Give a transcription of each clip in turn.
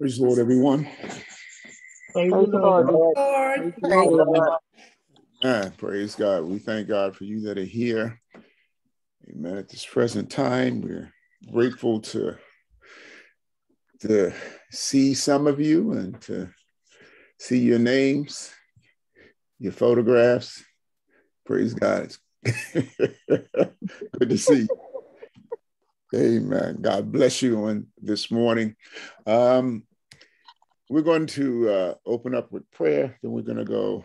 Praise the Lord, everyone. Praise the Lord. Lord. Ah, praise God. We thank God for you that are here. Amen. At this present time, we're grateful to, to see some of you and to see your names, your photographs. Praise God. Good to see you. Amen. God bless you on this morning. Um, we're going to uh, open up with prayer, then we're going to go,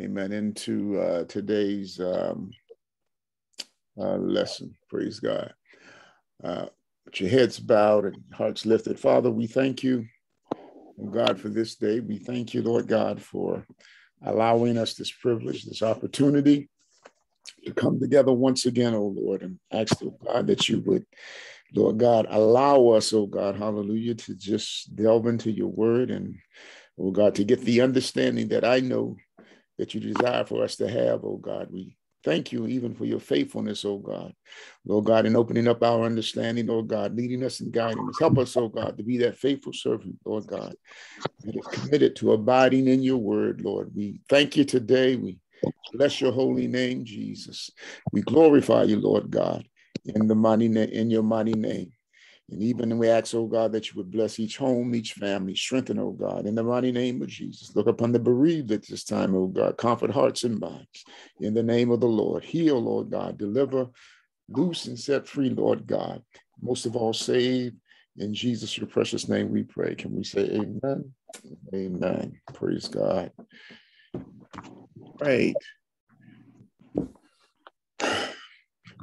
amen, into uh, today's um, uh, lesson. Praise God. Uh, with your heads bowed and hearts lifted. Father, we thank you, oh God, for this day. We thank you, Lord God, for allowing us this privilege, this opportunity to come together once again, oh Lord, and ask, oh God, that you would, Lord God, allow us, oh God, hallelujah, to just delve into your word and, oh God, to get the understanding that I know that you desire for us to have, oh God. We thank you even for your faithfulness, oh God. Lord God, in opening up our understanding, oh God, leading us and guiding us. Help us, oh God, to be that faithful servant, Lord God, that is committed to abiding in your word, Lord. We thank you today. We Bless your holy name, Jesus. We glorify you, Lord God, in the mighty in your mighty name. And even we ask, oh God, that you would bless each home, each family, strengthen, oh God, in the mighty name of Jesus. Look upon the bereaved at this time, oh God, comfort hearts and minds. In the name of the Lord, heal, Lord God, deliver, loose and set free, Lord God. Most of all, save. In Jesus, your precious name, we pray. Can we say amen? Amen. Praise God. Right.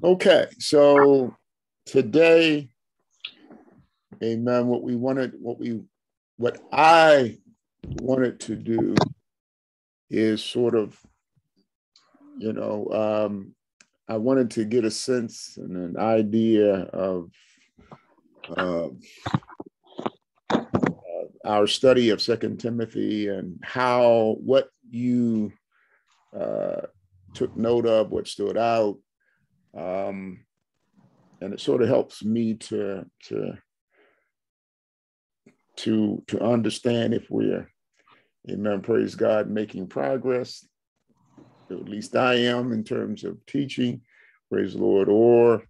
Okay, so today, amen, what we wanted, what we, what I wanted to do is sort of, you know, um, I wanted to get a sense and an idea of uh, our study of Second Timothy and how what you uh, took note of, what stood out, um, and it sort of helps me to to to to understand if we're, amen, praise God, making progress. At least I am in terms of teaching, praise the Lord, or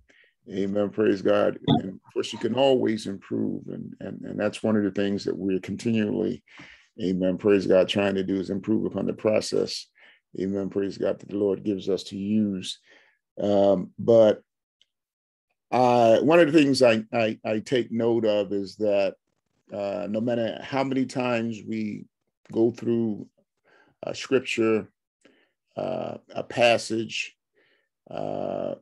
Amen. Praise God. And of course, you can always improve. And, and, and that's one of the things that we're continually, amen. Praise God, trying to do is improve upon the process. Amen. Praise God that the Lord gives us to use. Um, but one of the things I, I, I take note of is that uh, no matter how many times we go through a scripture, uh, a passage, uh,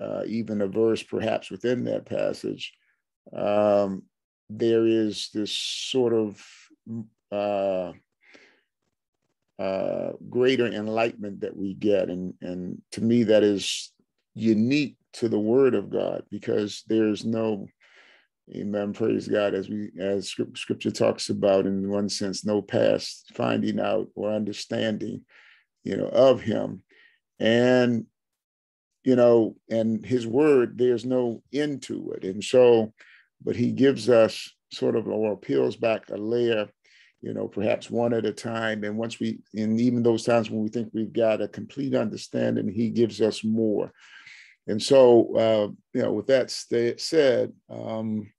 uh, even a verse perhaps within that passage, um, there is this sort of uh, greater enlightenment that we get. And, and to me, that is unique to the word of God because there's no, amen, praise God, as we, as scripture talks about in one sense, no past finding out or understanding, you know, of him. And you know, and his word, there's no end to it. And so, but he gives us sort of, or peels back a layer, you know, perhaps one at a time. And once we, and even those times when we think we've got a complete understanding, he gives us more. And so, uh, you know, with that st- said, um,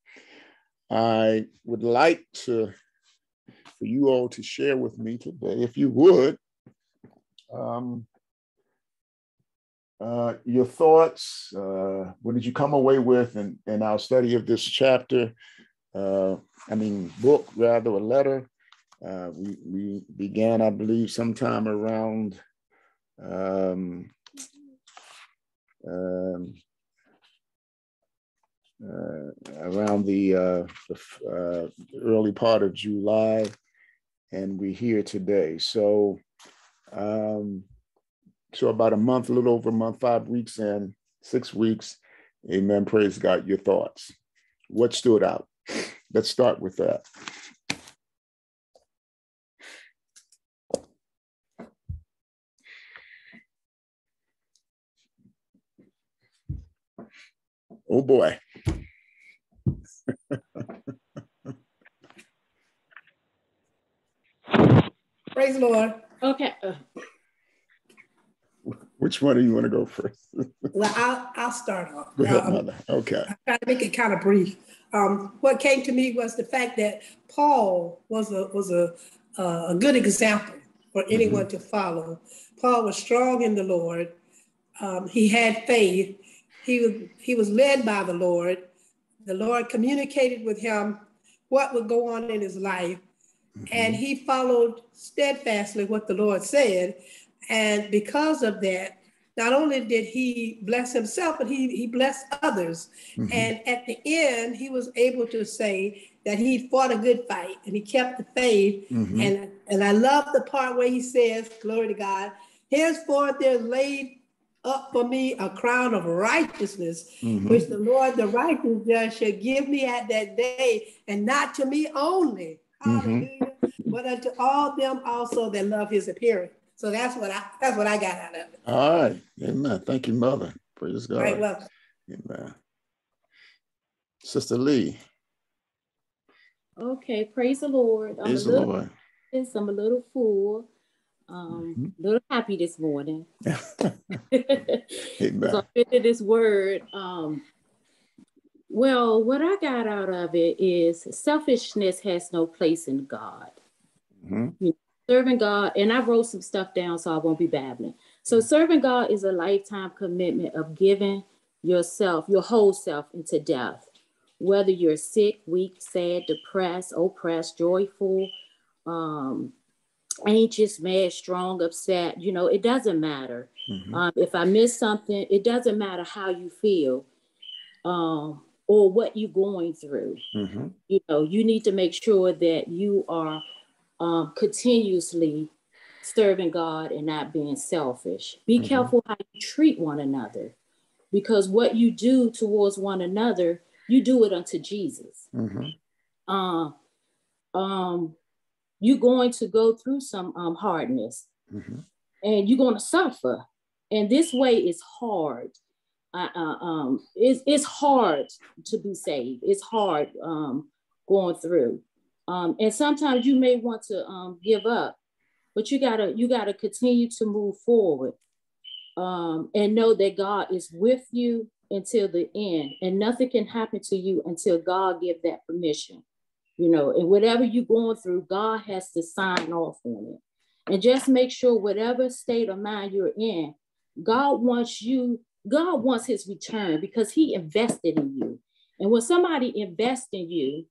I would like to, for you all to share with me today, if you would, um, uh, your thoughts. Uh, what did you come away with in, in our study of this chapter? Uh, I mean, book rather, a letter. Uh, we, we began, I believe, sometime around um, um, uh, around the, uh, the early part of July, and we're here today. So um, so about a month, a little over a month, five weeks in, six weeks. Amen. Praise God. Your thoughts. What stood out? Let's start with that. Oh boy. Praise the Lord. Okay. Which one do you want to go first? well, I'll, I'll start off. Go ahead, um, Mother. Okay. I try to make it kind of brief. Um, what came to me was the fact that Paul was a was a uh, a good example for anyone mm-hmm. to follow. Paul was strong in the Lord. Um, he had faith. He was he was led by the Lord. The Lord communicated with him what would go on in his life, mm-hmm. and he followed steadfastly what the Lord said. And because of that, not only did he bless himself, but he, he blessed others. Mm-hmm. And at the end, he was able to say that he fought a good fight and he kept the faith. Mm-hmm. And, and I love the part where he says, Glory to God, henceforth there's laid up for me a crown of righteousness, mm-hmm. which the Lord, the righteous judge, shall give me at that day, and not to me only, mm-hmm. but unto all them also that love his appearance. So that's what I that's what I got out of it. All right. Amen. Thank you, Mother. Praise God. Right, well. Amen. Sister Lee. Okay, praise the Lord. I'm praise a little, Lord. I'm a little full. Um, mm-hmm. a little happy this morning. Amen. so into this word. Um, well, what I got out of it is selfishness has no place in God. Mm-hmm. You Serving God, and I wrote some stuff down so I won't be babbling. So, serving God is a lifetime commitment of giving yourself, your whole self, into death. Whether you're sick, weak, sad, depressed, oppressed, joyful, um, anxious, mad, strong, upset, you know, it doesn't matter. Mm-hmm. Um, if I miss something, it doesn't matter how you feel um, or what you're going through. Mm-hmm. You know, you need to make sure that you are um, continuously serving God and not being selfish. Be mm-hmm. careful how you treat one another because what you do towards one another, you do it unto Jesus. Mm-hmm. Uh, um, you're going to go through some um, hardness mm-hmm. and you're going to suffer. And this way is hard. Uh, um, it's, it's hard to be saved. It's hard um, going through. Um, and sometimes you may want to um, give up, but you gotta you gotta continue to move forward um, and know that God is with you until the end, and nothing can happen to you until God give that permission. You know, and whatever you're going through, God has to sign off on it. And just make sure whatever state of mind you're in, God wants you, God wants his return because he invested in you. And when somebody invests in you,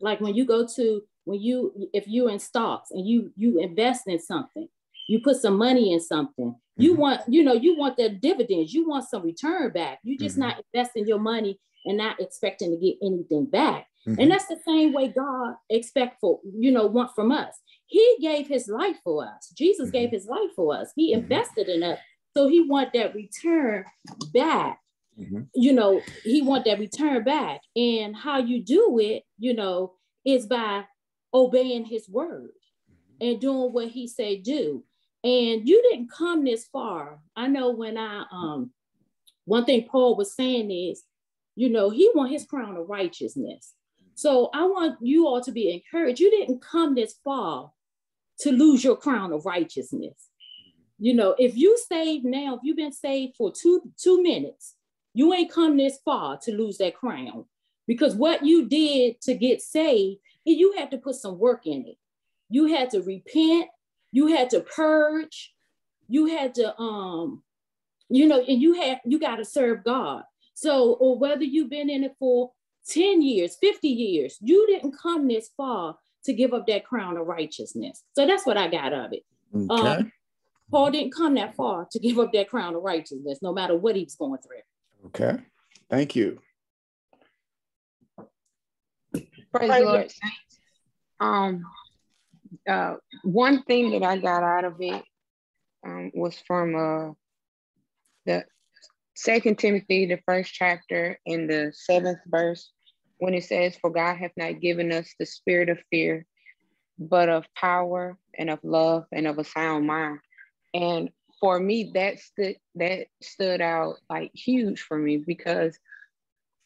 like when you go to when you if you're in stocks and you you invest in something, you put some money in something. You mm-hmm. want, you know, you want the dividends, you want some return back. you're just mm-hmm. not investing your money and not expecting to get anything back. Mm-hmm. And that's the same way God expect for, you know, want from us. He gave his life for us. Jesus gave mm-hmm. his life for us. He mm-hmm. invested in us. So he want that return back. Mm-hmm. You know, he want that return back. And how you do it, you know, is by obeying his word mm-hmm. and doing what he said do. And you didn't come this far. I know when I um one thing Paul was saying is, you know, he want his crown of righteousness. So I want you all to be encouraged. You didn't come this far to lose your crown of righteousness. You know, if you saved now, if you've been saved for two two minutes, you ain't come this far to lose that crown because what you did to get saved, you had to put some work in it. You had to repent, you had to purge, you had to um, you know, and you had you got to serve God. So, or whether you've been in it for 10 years, 50 years, you didn't come this far to give up that crown of righteousness. So that's what I got of it. Okay. Um, Paul didn't come that far to give up that crown of righteousness, no matter what he was going through. Okay. Thank you. Praise the Lord. Um, uh, one thing that I got out of it um, was from uh, the Second Timothy, the first chapter, in the seventh verse, when it says, "For God hath not given us the spirit of fear, but of power and of love and of a sound mind." And for me, that stood that stood out like huge for me because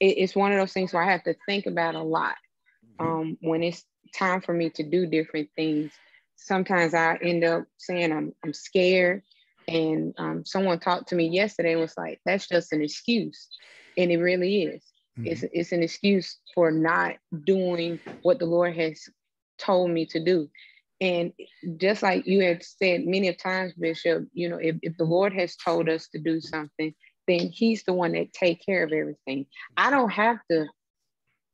it, it's one of those things where I have to think about a lot mm-hmm. um, when it's time for me to do different things. sometimes I end up saying I'm I'm scared. And um, someone talked to me yesterday and was like, "That's just an excuse," and it really is. Mm-hmm. It's it's an excuse for not doing what the Lord has told me to do. And just like you had said many of times, Bishop, you know, if, if the Lord has told us to do something, then He's the one that take care of everything. I don't have to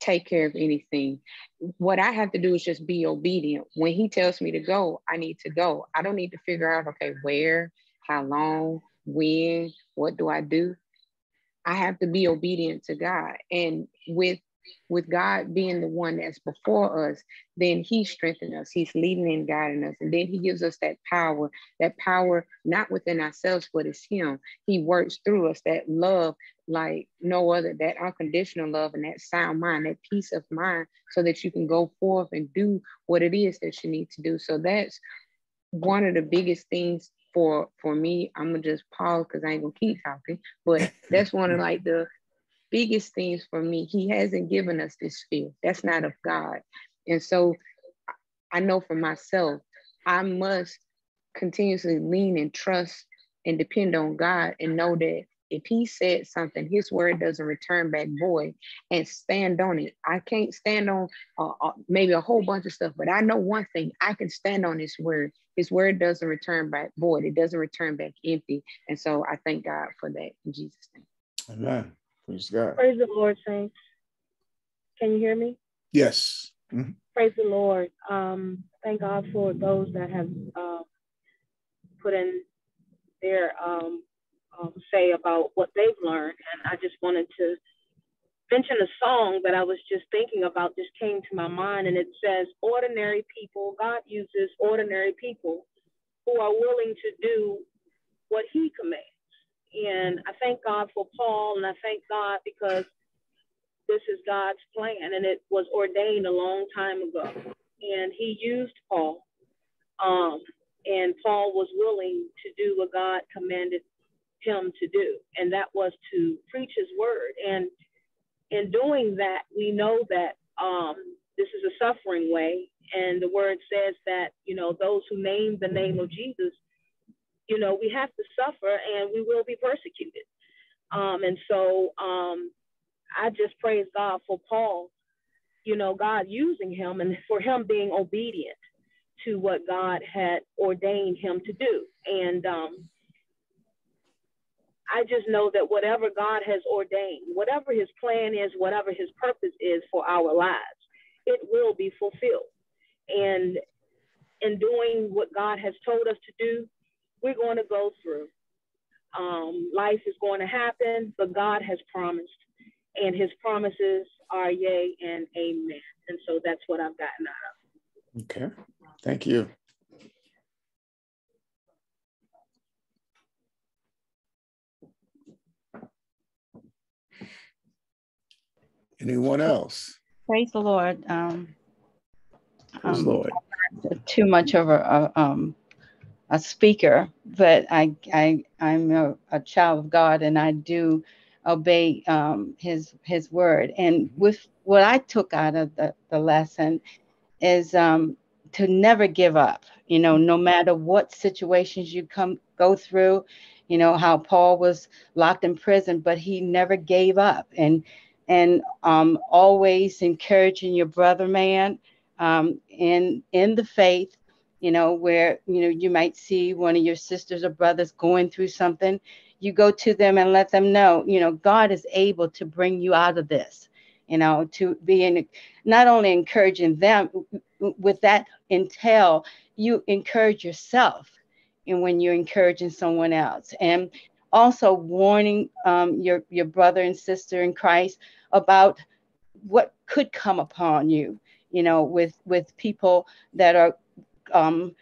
take care of anything. What I have to do is just be obedient. When He tells me to go, I need to go. I don't need to figure out, okay, where, how long, when, what do I do? I have to be obedient to God. And with with God being the one that's before us, then He strengthens us. He's leading and guiding us. And then He gives us that power, that power not within ourselves, but it's Him. He works through us, that love like no other, that unconditional love and that sound mind, that peace of mind, so that you can go forth and do what it is that you need to do. So that's one of the biggest things for for me. I'm gonna just pause because I ain't gonna keep talking, but that's one of like the biggest things for me. He hasn't given us this fear. That's not of God. And so I know for myself, I must continuously lean and trust and depend on God and know that if he said something, his word doesn't return back void and stand on it. I can't stand on uh, uh, maybe a whole bunch of stuff, but I know one thing I can stand on his word. His word doesn't return back void, it doesn't return back empty. And so I thank God for that in Jesus' name. Amen. Praise God. Praise the Lord, saints. Can you hear me? Yes. Mm-hmm. Praise the Lord. Um, thank God for those that have uh, put in their um, um, say about what they've learned. And I just wanted to mention a song that I was just thinking about, just came to my mind. And it says, Ordinary people, God uses ordinary people who are willing to do what He commands. And I thank God for Paul, and I thank God because this is God's plan, and it was ordained a long time ago. And He used Paul, um, and Paul was willing to do what God commanded him to do, and that was to preach His word. And in doing that, we know that um, this is a suffering way, and the word says that you know those who name the name of Jesus you know, we have to suffer and we will be persecuted. Um, and so um, I just praise God for Paul, you know, God using him and for him being obedient to what God had ordained him to do. And um, I just know that whatever God has ordained, whatever his plan is, whatever his purpose is for our lives, it will be fulfilled. And in doing what God has told us to do, we're going to go through. Um, life is going to happen, but God has promised, and His promises are yea and amen. And so that's what I've gotten out of. Okay, thank you. Anyone else? Praise the Lord. Um, Praise um, Lord. Too much of a, a um, a speaker, but I, I I'm a, a child of God and I do obey um, his his word. And with what I took out of the, the lesson is um, to never give up. You know, no matter what situations you come go through, you know how Paul was locked in prison, but he never gave up. And and um, always encouraging your brother man um, in in the faith you know, where, you know, you might see one of your sisters or brothers going through something, you go to them and let them know, you know, God is able to bring you out of this, you know, to be in, not only encouraging them with that entail, you encourage yourself and when you're encouraging someone else. And also warning um, your, your brother and sister in Christ about what could come upon you you know with with people that are um,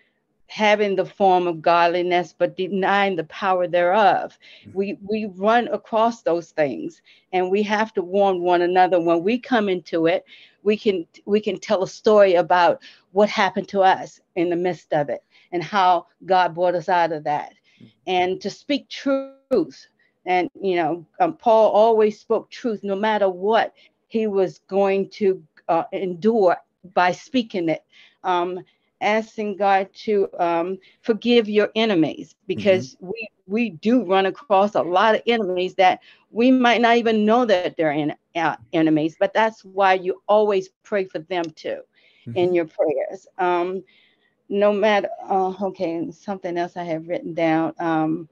having the form of godliness but denying the power thereof mm-hmm. we we run across those things and we have to warn one another when we come into it we can we can tell a story about what happened to us in the midst of it and how god brought us out of that mm-hmm. and to speak truth and you know um, paul always spoke truth no matter what he was going to uh, endure by speaking it um, asking God to um, forgive your enemies because mm-hmm. we we do run across a lot of enemies that we might not even know that they're in, uh, enemies, but that's why you always pray for them too mm-hmm. in your prayers. Um, no matter, uh, okay, something else I have written down. Um,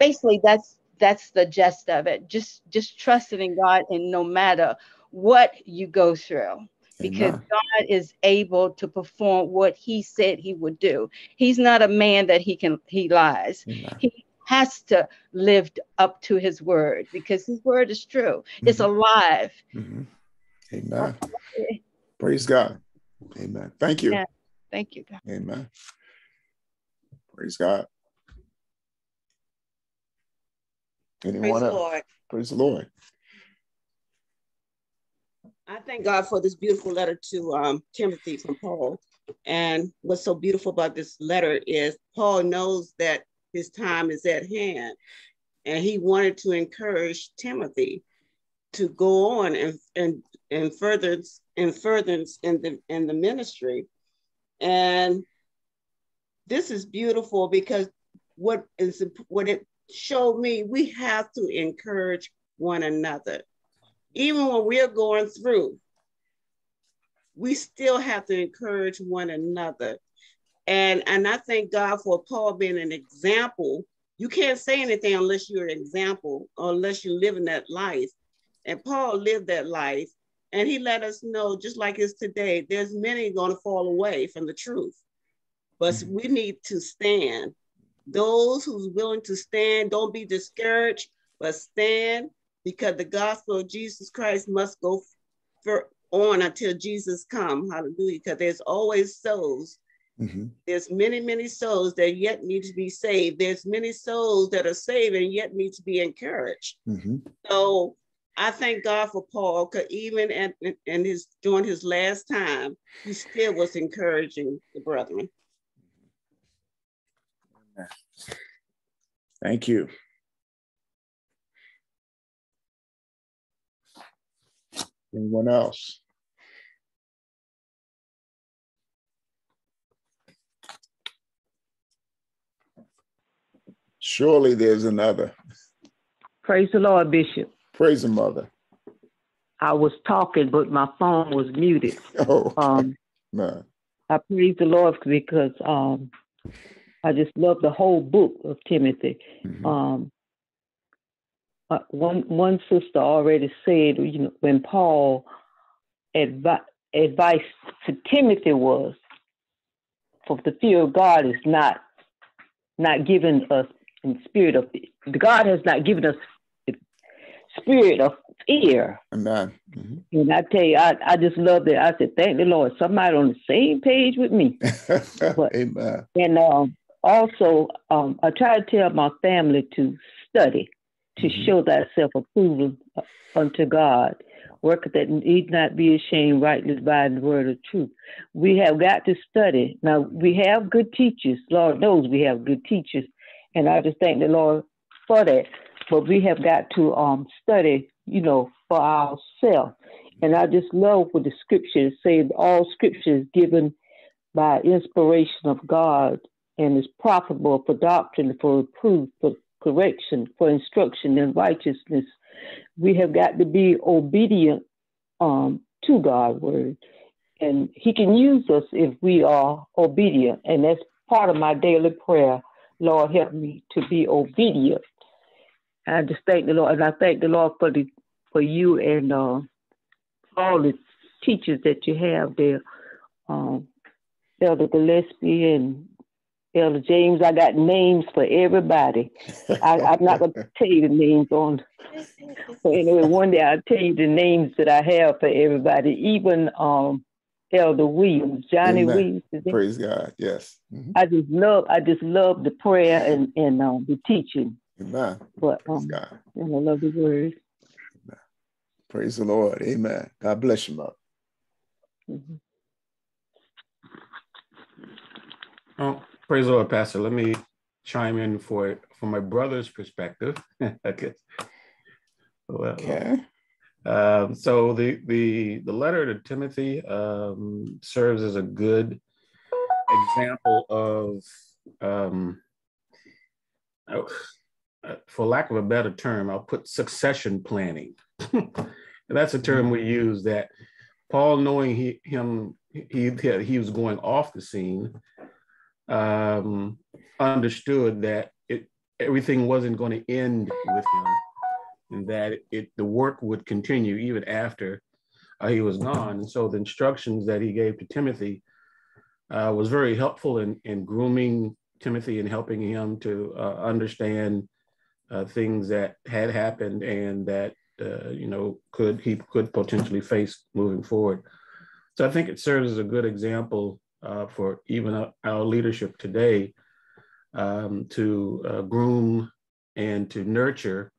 basically, that's that's the gist of it. Just just trusting in God, and no matter what you go through, because Amen. God is able to perform what He said He would do. He's not a man that He can He lies. Amen. He has to live up to His word because His word is true. Mm-hmm. It's alive. Mm-hmm. Amen. Praise God. Amen. Thank you. Yeah. Thank you. God. Amen. Praise God. Anyone Praise else? Lord. Praise the Lord. I thank God for this beautiful letter to um, Timothy from Paul. And what's so beautiful about this letter is Paul knows that his time is at hand. And he wanted to encourage Timothy to go on and and and further and furtherance in the in the ministry. And this is beautiful because what is what it showed me, we have to encourage one another. Even when we're going through, we still have to encourage one another. And, and I thank God for Paul being an example. You can't say anything unless you're an example or unless you're living that life. And Paul lived that life. And he let us know, just like it's today, there's many going to fall away from the truth. But mm-hmm. we need to stand. Those who's willing to stand, don't be discouraged, but stand because the gospel of Jesus Christ must go for on until Jesus come. Hallelujah. Because there's always souls. Mm-hmm. There's many, many souls that yet need to be saved. There's many souls that are saved and yet need to be encouraged. Mm-hmm. So I thank God for Paul, because even at and his during his last time, he still was encouraging the brethren. Thank you. Anyone else? Surely there's another. Praise the Lord, Bishop. Praise the Mother. I was talking, but my phone was muted. Oh, um, man. I praise the Lord because um, I just love the whole book of Timothy. Mm-hmm. Um, uh, one one sister already said, you know, when Paul advi- advice to Timothy was, for the fear of God is not not given us in spirit of the God has not given us spirit of fear. Amen. Mm-hmm. And I tell you, I, I just love that. I said, thank the Lord, somebody on the same page with me. but, Amen. And um, also, um, I try to tell my family to study to mm-hmm. show thyself approval unto God. Work that need not be ashamed, rightly dividing the word of truth. We have got to study. Now, we have good teachers. Lord knows we have good teachers. And I just thank the Lord for that. But we have got to um, study, you know, for ourselves. And I just love what the scriptures say all scripture is given by inspiration of God and is profitable for doctrine, for reproof, for correction, for instruction in righteousness. We have got to be obedient um, to God's word. And He can use us if we are obedient. And that's part of my daily prayer. Lord, help me to be obedient. I just thank the Lord, and I thank the Lord for the for you and uh, all the teachers that you have there, um, Elder Gillespie and Elder James, I got names for everybody. I, am not going to tell you the names on. So anyway, one day I'll tell you the names that I have for everybody, even um, Elder Williams, Johnny Amen. Williams. Praise God. Yes. Mm-hmm. I just love, I just love the prayer and and um, the teaching. Amen. But um, God. and I love the word. Amen. Praise the Lord. Amen. God bless you, mother. Mm-hmm. Oh, Praise the Lord, Pastor. Let me chime in for from my brother's perspective. okay. Well, okay. Um, so the the the letter to Timothy um, serves as a good example of, um, uh, for lack of a better term, I'll put succession planning. And that's a term we use that Paul, knowing he, him, he, he was going off the scene, um, understood that it, everything wasn't going to end with him and that it, the work would continue even after uh, he was gone. And so the instructions that he gave to Timothy uh, was very helpful in, in grooming Timothy and helping him to uh, understand uh, things that had happened and that uh, you know could he could potentially face moving forward. So I think it serves as a good example uh, for even our leadership today um, to groom and to nurture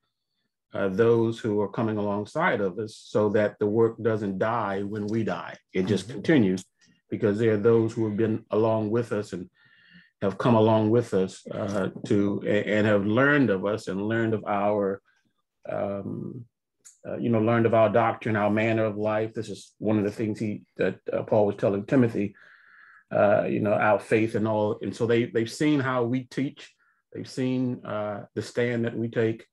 uh, those who are coming alongside of us so that the work doesn't die when we die. It just mm-hmm. continues because there are those who have been along with us and have come along with us uh, to and have learned of us and learned of our um, uh, you know learned of our doctrine our manner of life this is one of the things he that uh, paul was telling timothy uh, you know our faith and all and so they they've seen how we teach they've seen uh, the stand that we take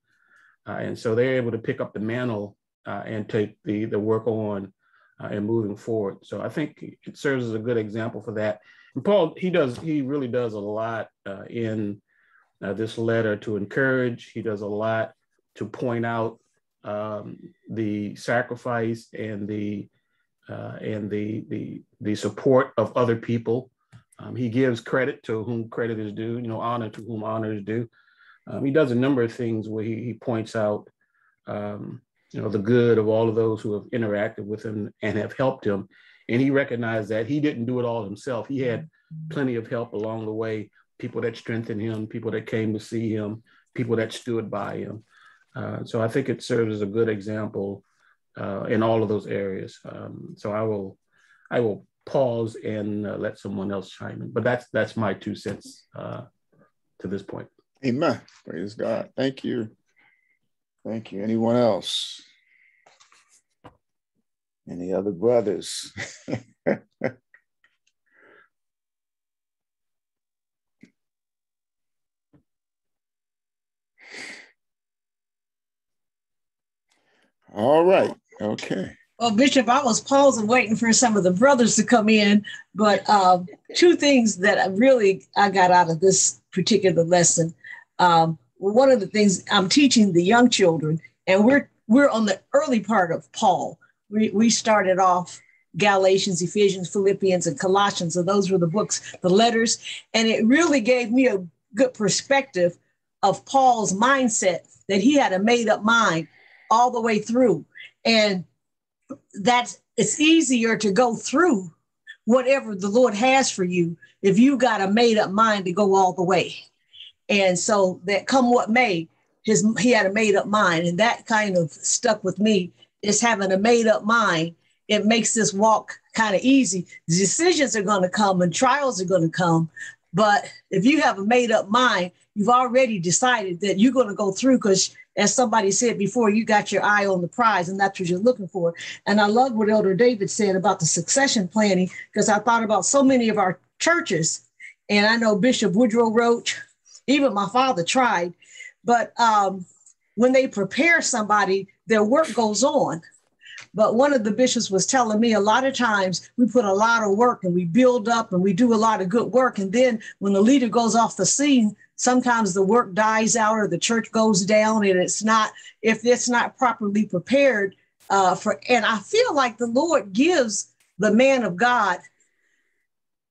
uh, and so they're able to pick up the mantle uh, and take the, the work on uh, and moving forward. So I think it serves as a good example for that. And Paul, he does, he really does a lot in this letter to encourage. He does a lot to point out um, the sacrifice and the uh, and the, the the support of other people. Um, he gives credit to whom credit is due, you know, honor to whom honor is due. Um, he does a number of things where he, he points out, um, you know, the good of all of those who have interacted with him and have helped him. And he recognized that he didn't do it all himself. He had plenty of help along the way, people that strengthened him, people that came to see him, people that stood by him. Uh, so I think it serves as a good example uh, in all of those areas. Um, so I will, I will pause and uh, let someone else chime in. But that's that's my two cents uh, to this point. Amen. Praise God. Thank you. Thank you. Anyone else? Any other brothers? All right. Okay. Well, Bishop, I was pausing waiting for some of the brothers to come in, but uh, two things that I really I got out of this particular lesson um, one of the things I'm teaching the young children, and we're we're on the early part of Paul. We, we started off Galatians, Ephesians, Philippians, and Colossians. And those were the books, the letters. And it really gave me a good perspective of Paul's mindset that he had a made up mind all the way through. And that's it's easier to go through whatever the Lord has for you if you got a made up mind to go all the way. And so that come what may, his he had a made up mind, and that kind of stuck with me. Is having a made up mind. It makes this walk kind of easy. Decisions are going to come and trials are going to come, but if you have a made up mind, you've already decided that you're going to go through because as somebody said before, you got your eye on the prize and that's what you're looking for. And I love what Elder David said about the succession planning because I thought about so many of our churches. And I know Bishop Woodrow Roach, even my father tried. But um, when they prepare somebody, their work goes on. But one of the bishops was telling me a lot of times we put a lot of work and we build up and we do a lot of good work. And then when the leader goes off the scene, sometimes the work dies out or the church goes down and it's not, if it's not properly prepared uh, for, and I feel like the Lord gives the man of God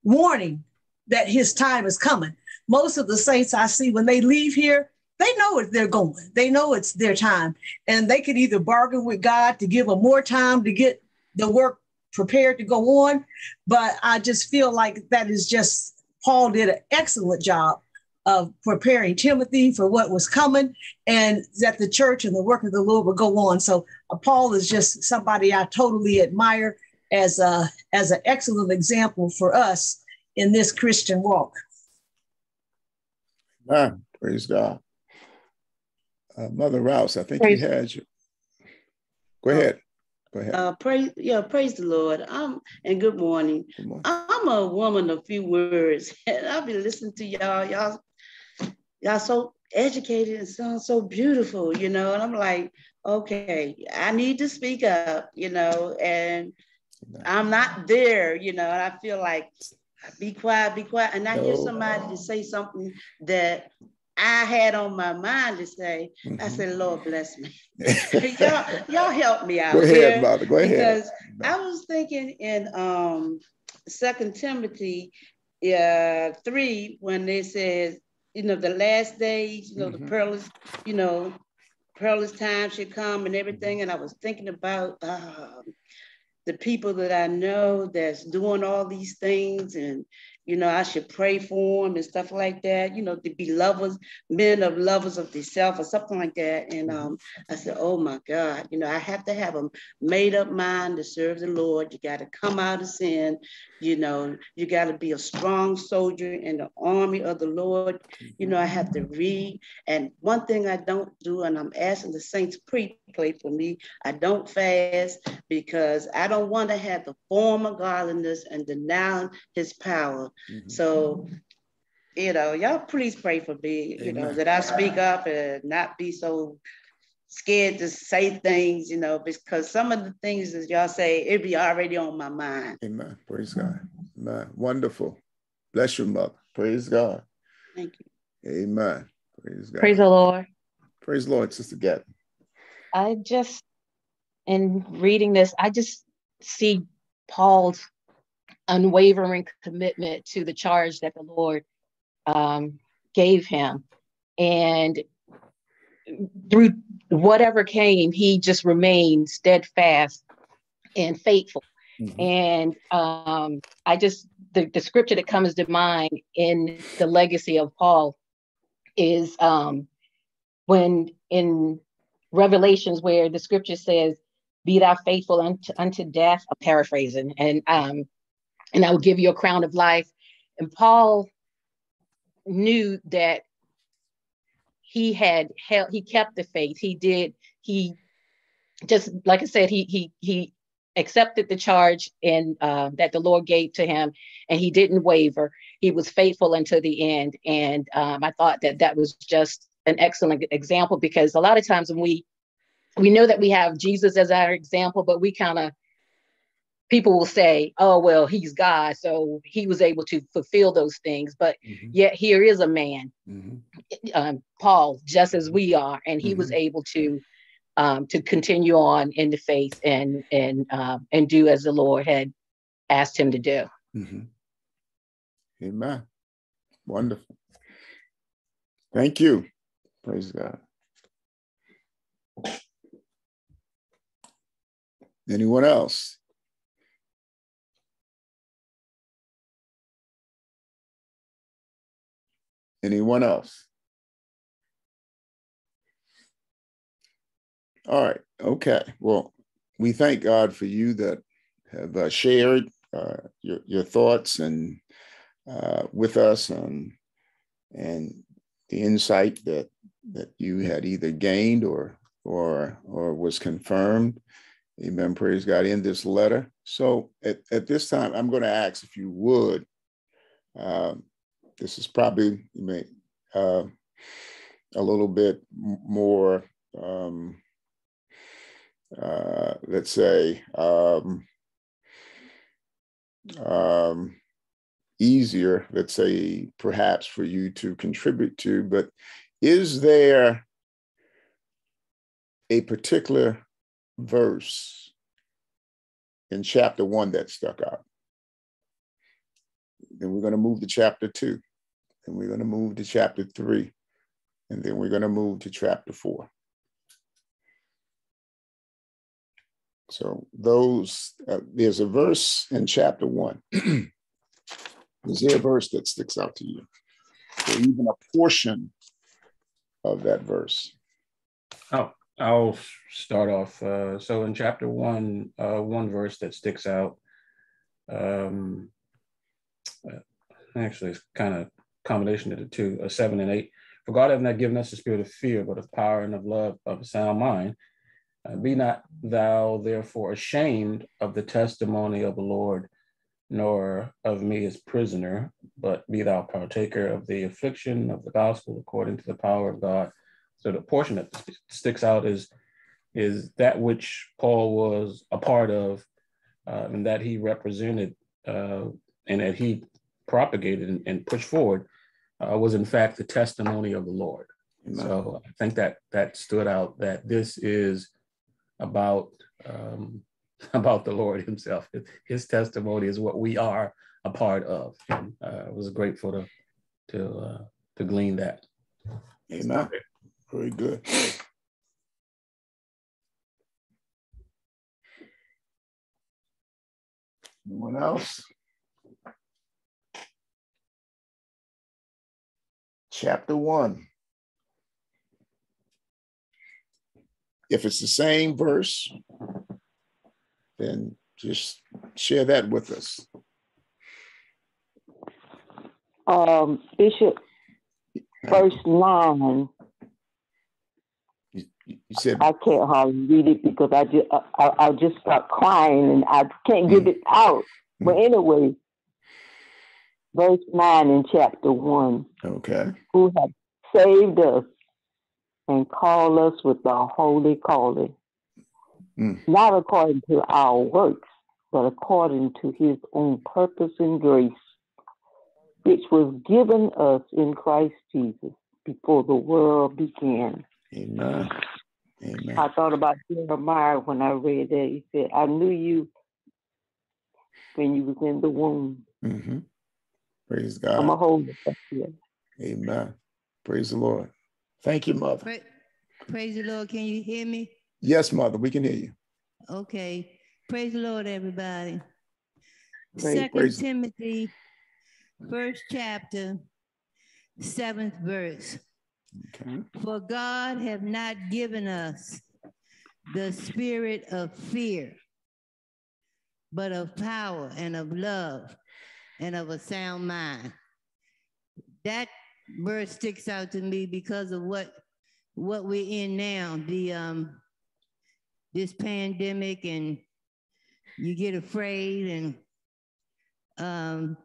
warning that his time is coming most of the saints I see when they leave here, they know it, they're going. They know it's their time. And they could either bargain with God to give them more time to get the work prepared to go on. But I just feel like that is just, Paul did an excellent job of preparing Timothy for what was coming and that the church and the work of the Lord would go on. So uh, Paul is just somebody I totally admire as a as an excellent example for us in this Christian walk. Man, praise God. Uh, Mother Rouse, I think praise you had you. Go ahead. Go ahead. Uh, praise, yeah, praise the Lord. Um, and good morning. good morning. I I'm a woman of few words, and I'll be listening to y'all. Y'all, y'all so educated and sound so beautiful, you know. And I'm like, okay, I need to speak up, you know, and I'm not there, you know. And I feel like be quiet, be quiet. And I hear somebody to say something that I had on my mind to say, mm-hmm. I said, Lord bless me. y'all, y'all help me out. Go ahead, here Mother. Go ahead. Because I was thinking in um Second Timothy uh, three when they says, you know, the last days, you know, mm-hmm. the perilous, you know, perilous time should come and everything. And I was thinking about uh, the people that I know that's doing all these things and you know, I should pray for them and stuff like that, you know, to be lovers, men of lovers of themselves or something like that. And mm-hmm. um, I said, oh my God, you know, I have to have a made up mind to serve the Lord. You got to come out of sin. You know, you got to be a strong soldier in the army of the Lord. You know, I have to read. And one thing I don't do, and I'm asking the saints pre pray for me, I don't fast because I don't want to have the form of godliness and deny his power. Mm-hmm. So, you know, y'all please pray for me, Amen. you know, that I speak up and not be so scared to say things, you know, because some of the things that y'all say, it be already on my mind. Amen. Praise God. Amen. Wonderful. Bless your mother. Praise God. Thank you. Amen. Praise God. Praise the Lord. Praise the Lord, Sister Gatton. I just, in reading this, I just see Paul's unwavering commitment to the charge that the Lord um, gave him. And through whatever came, he just remained steadfast and faithful. Mm-hmm. And um, I just, the, the scripture that comes to mind in the legacy of Paul is um, when in Revelations, where the scripture says, Be thou faithful unto, unto death, I'm paraphrasing, and um, and I will give you a crown of life. And Paul knew that he had held, he kept the faith. He did, he just like I said, he he he accepted the charge and uh, that the Lord gave to him, and he didn't waver. He was faithful until the end, and um, I thought that that was just an excellent example because a lot of times when we we know that we have Jesus as our example, but we kind of people will say, oh, well, he's God, so he was able to fulfill those things. But mm-hmm. yet here is a man, mm-hmm. Um, Paul, just as we are, and he mm-hmm. was able to um, to continue on in the faith and and um, and do as the Lord had asked him to do. Mm-hmm. Amen. Wonderful. Thank you. Praise God. Anyone else? Anyone else? All right. Okay. Well, we thank God for you that have uh, shared uh, your, your thoughts and uh, with us and and the insight that that you had either gained or or or was confirmed. Amen. Praise God in this letter. So at, at this time, I'm going to ask if you would um, this is probably uh, a little bit more, um, uh, let's say, um, um, easier, let's say, perhaps for you to contribute to, but is there a particular verse in chapter one that stuck out? Then we're going to move to chapter two. Then we're going to move to chapter three. And then we're going to move to chapter four. So those, uh, there's a verse in chapter one. Is there a verse that sticks out to you? Or even a portion of that verse? Oh, I'll start off. Uh, so in chapter one, uh, one verse that sticks out, um, uh, actually it's kind of combination of the two, uh, seven and eight. For God hath not given us a spirit of fear, but of power and of love, of a sound mind. Uh, be not thou therefore ashamed of the testimony of the Lord, nor of me as prisoner, but be thou partaker of the affliction of the gospel according to the power of God. So the portion that sticks out is is that which Paul was a part of, uh, and that he represented, uh, and that he propagated and, and pushed forward, uh, was in fact the testimony of the Lord. Amen. So I think that that stood out. That this is about um, about the Lord Himself. His testimony is what we are a part of. And uh, I was grateful to to uh, to glean that. Amen. Very good. Anyone else? Chapter one. If it's the same verse, then just share that with us. Um, Bishop, verse 9. You, you said I can't hardly read it because I just I, I, just start crying and I can't get mm. it out. Mm. But anyway, verse 9 in chapter 1. Okay. Who have saved us and call us with the holy calling mm. not according to our works, but according to his own purpose and grace, which was given us in Christ Jesus before the world began. Amen. Amen. I thought about Jeremiah when I read that. He said, I knew you when you was in the womb. Mm-hmm. Praise God. I'm a holy. Amen. Praise the Lord. Thank you, Mother. Praise, praise the Lord. Can you hear me? Yes, Mother, we can hear you. Okay. Praise the Lord, everybody. Praise, Second praise. Timothy, first chapter, seventh verse. Okay. For God have not given us the spirit of fear, but of power and of love and of a sound mind. That verse sticks out to me because of what what we're in now. The um this pandemic and you get afraid and um,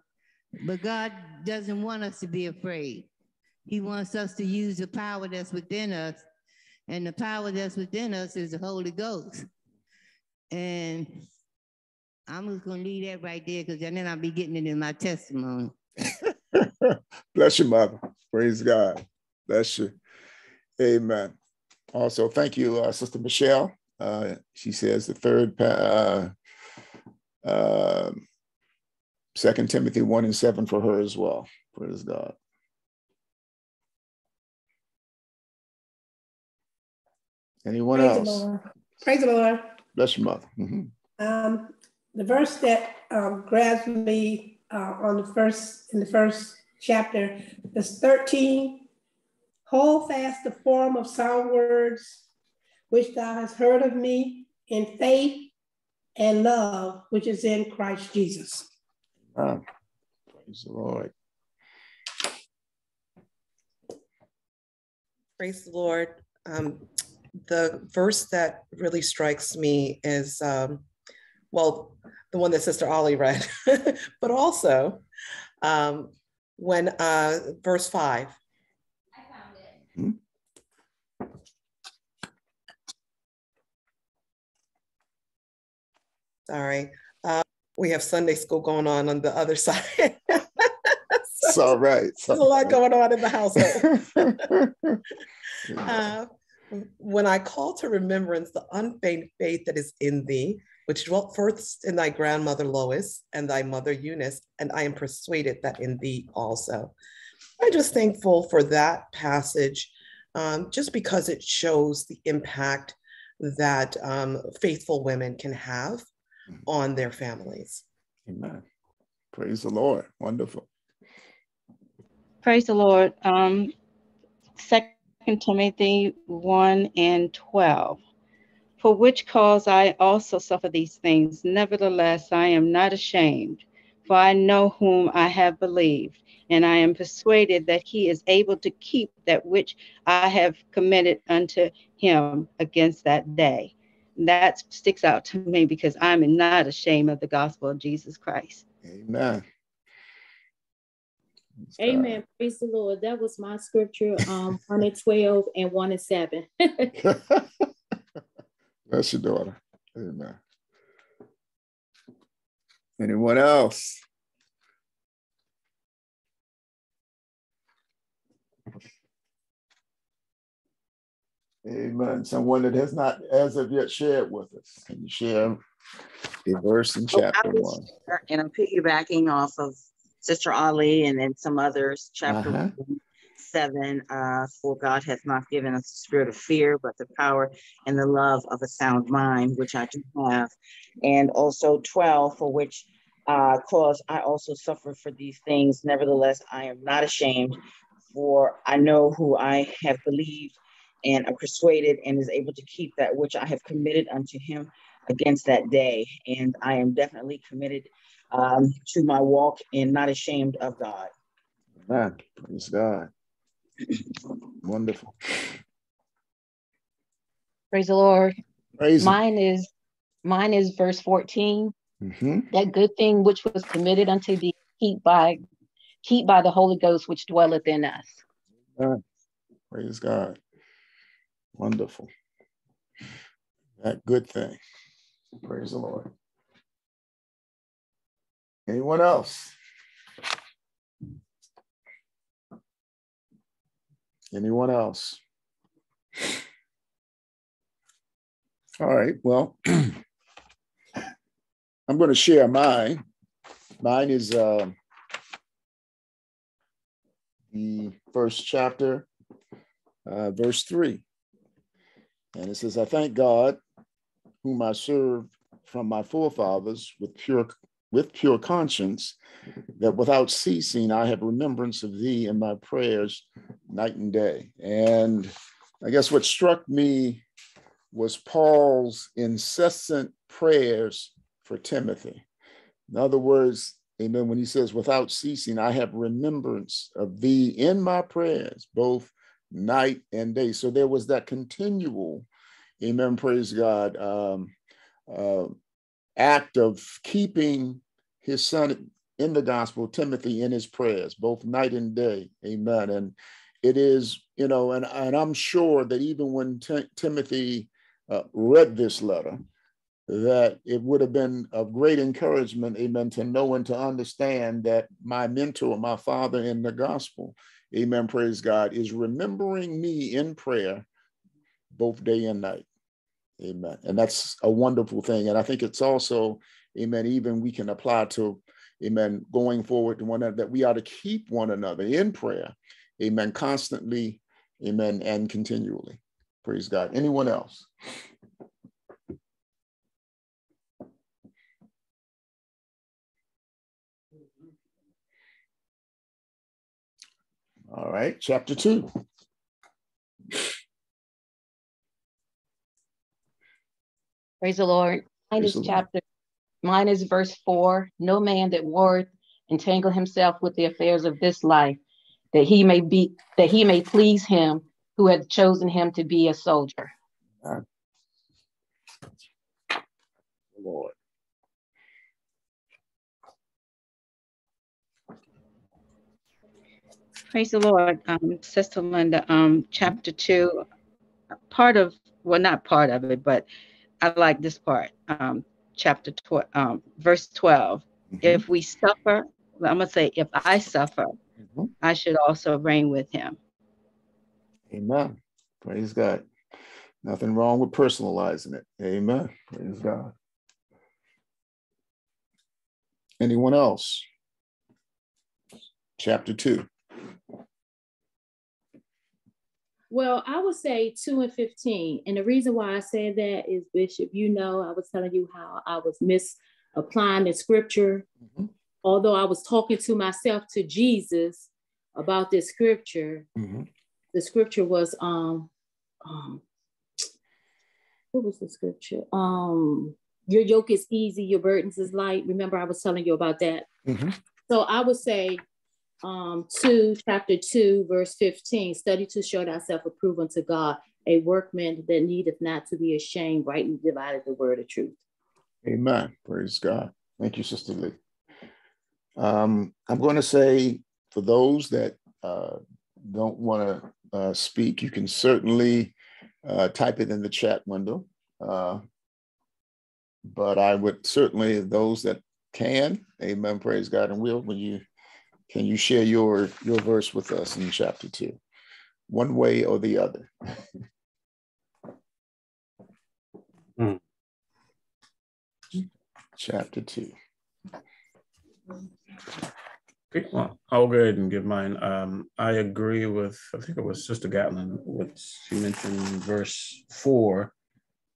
but God doesn't want us to be afraid. He wants us to use the power that's within us. And the power that's within us is the Holy Ghost. And I'm just gonna leave that right there because then I'll be getting it in my testimony. Bless you, mother. Praise God. Bless you. Amen. Also, thank you, uh, Sister Michelle. Uh, she says the third, uh, uh, Second Timothy 1 and 7 for her as well. Praise God. Anyone Praise else? The Lord. Praise the Lord. Bless your mother. Mm-hmm. Um, the verse that um, grabs me uh, on the first in the first chapter is 13. Hold fast the form of sound words which thou hast heard of me in faith and love, which is in Christ Jesus. Ah, praise the Lord. Praise the Lord. Um, the verse that really strikes me is, um, well, the one that Sister Ollie read, but also um, when uh, verse five. I found it. Hmm? Sorry. Uh, we have Sunday school going on on the other side. it's all right. It's There's a lot going on in the household. uh, when I call to remembrance the unfeigned faith that is in thee, which dwelt first in thy grandmother Lois and thy mother Eunice, and I am persuaded that in thee also. I'm just thankful for that passage, um, just because it shows the impact that um, faithful women can have on their families. Amen. Praise the Lord. Wonderful. Praise the Lord. Um, Second Timothy 1 and 12. For which cause I also suffer these things. Nevertheless, I am not ashamed, for I know whom I have believed, and I am persuaded that he is able to keep that which I have committed unto him against that day that sticks out to me because I'm not ashamed of the gospel of Jesus Christ. Amen. Amen. Praise the Lord. That was my scripture, um, 1 and 12 and 1 and 7. That's your daughter. Amen. Anyone else? Amen. Someone that has not as of yet shared with us. Can you share a verse in chapter oh, one? And I'm piggybacking off of Sister Ali and then some others, chapter uh-huh. one, seven, uh, for God hath not given us the spirit of fear, but the power and the love of a sound mind, which I do have. And also 12, for which uh, cause I also suffer for these things. Nevertheless, I am not ashamed, for I know who I have believed and am persuaded and is able to keep that which I have committed unto him against that day. And I am definitely committed um, to my walk and not ashamed of God. Amen. Praise God. Wonderful. Praise the Lord. Praise mine him. is mine is verse 14. Mm-hmm. That good thing which was committed unto thee, keep by keep by the Holy Ghost which dwelleth in us. Amen. Praise God. Wonderful. That good thing. Praise the Lord. Anyone else? Anyone else? All right, well, I'm going to share mine. Mine is uh, the first chapter, uh, verse three. And it says, I thank God, whom I serve from my forefathers with pure with pure conscience, that without ceasing I have remembrance of thee in my prayers night and day. And I guess what struck me was Paul's incessant prayers for Timothy. In other words, amen, when he says, without ceasing, I have remembrance of thee in my prayers, both night and day. So there was that continual, amen, praise God, um, uh, act of keeping his son in the gospel, Timothy, in his prayers, both night and day. Amen. And it is, you know, and, and I'm sure that even when T- Timothy uh, read this letter, that it would have been of great encouragement, amen, to know and to understand that my mentor, my father in the gospel, amen, praise God, is remembering me in prayer both day and night. Amen. And that's a wonderful thing. And I think it's also, amen, even we can apply to, amen, going forward to one another, that we ought to keep one another in prayer, amen, constantly, amen, and continually. Praise God. Anyone else? All right, chapter two. Praise the Lord. Mine is chapter, mine is verse four. No man that warreth entangle himself with the affairs of this life, that he may be that he may please him who had chosen him to be a soldier. Lord. Praise the Lord. Um, Sister Linda, um, chapter two, part of, well, not part of it, but I like this part, um, chapter 12, um, verse 12. Mm-hmm. If we suffer, I'm going to say, if I suffer, mm-hmm. I should also reign with him. Amen. Praise God. Nothing wrong with personalizing it. Amen. Praise God. Anyone else? Chapter 2. Well, I would say two and 15. And the reason why I said that is, Bishop, you know, I was telling you how I was misapplying the scripture. Mm-hmm. Although I was talking to myself, to Jesus about this scripture, mm-hmm. the scripture was, um, um, what was the scripture? Um, your yoke is easy, your burdens is light. Remember, I was telling you about that. Mm-hmm. So I would say um, 2, chapter 2, verse 15, study to show thyself approved unto God, a workman that needeth not to be ashamed, rightly divided the word of truth. Amen. Praise God. Thank you, Sister Lee. Um, I'm going to say for those that uh, don't want to uh, speak, you can certainly uh, type it in the chat window. Uh, but I would certainly, those that can, amen, praise God, and will, when you, can you share your, your verse with us in chapter two, one way or the other? mm. Chapter two. Okay, well, I'll go ahead and give mine. Um, I agree with, I think it was Sister Gatlin, what she mentioned verse four.